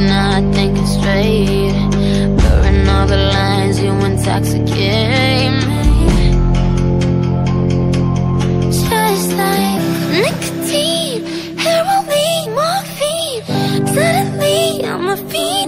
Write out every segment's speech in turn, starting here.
not thinking straight. Blurring all the lines, you intoxicate me. Just like nicotine, heroin, morphine. Suddenly I'm a fiend.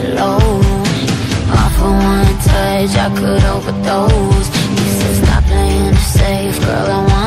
slow. All for one touch, I could overdose You said stop playing it safe, girl, I want